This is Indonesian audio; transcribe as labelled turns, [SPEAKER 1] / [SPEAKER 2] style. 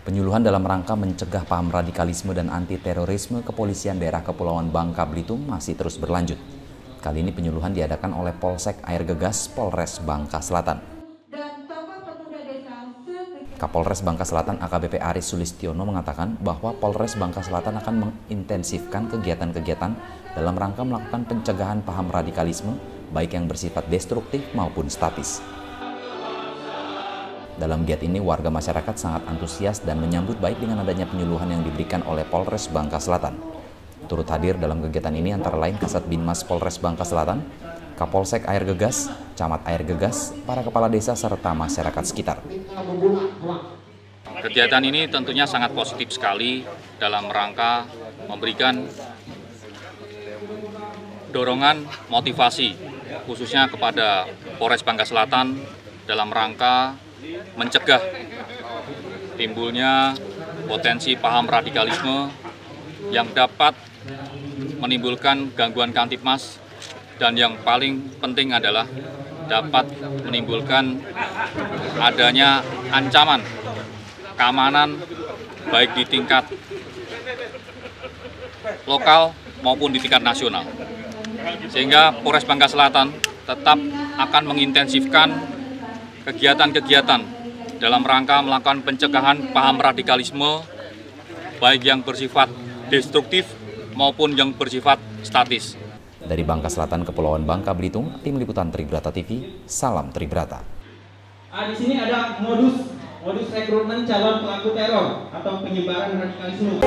[SPEAKER 1] Penyuluhan dalam rangka mencegah paham radikalisme dan anti terorisme kepolisian daerah Kepulauan Bangka Belitung masih terus berlanjut. Kali ini penyuluhan diadakan oleh Polsek Air Gegas Polres Bangka Selatan. Kapolres Bangka Selatan AKBP Aris Sulistiono mengatakan bahwa Polres Bangka Selatan akan mengintensifkan kegiatan-kegiatan dalam rangka melakukan pencegahan paham radikalisme baik yang bersifat destruktif maupun statis. Dalam giat ini, warga masyarakat sangat antusias dan menyambut baik dengan adanya penyuluhan yang diberikan oleh Polres Bangka Selatan. Turut hadir dalam kegiatan ini antara lain Kasat Binmas Polres Bangka Selatan, Kapolsek Air Gegas, Camat Air Gegas, para kepala desa, serta masyarakat sekitar.
[SPEAKER 2] Kegiatan ini tentunya sangat positif sekali dalam rangka memberikan dorongan motivasi khususnya kepada Polres Bangka Selatan dalam rangka mencegah timbulnya potensi paham radikalisme yang dapat menimbulkan gangguan kantipmas dan yang paling penting adalah dapat menimbulkan adanya ancaman keamanan baik di tingkat lokal maupun di tingkat nasional. Sehingga Polres Bangka Selatan tetap akan mengintensifkan kegiatan-kegiatan dalam rangka melakukan pencegahan paham radikalisme baik yang bersifat destruktif maupun yang bersifat statis.
[SPEAKER 1] Dari Bangka Selatan, Kepulauan Bangka Belitung, Tim Liputan Tribrata TV, Salam Tribrata.
[SPEAKER 3] Ah, di sini ada modus modus rekrutmen calon pelaku teror atau penyebaran radikalisme.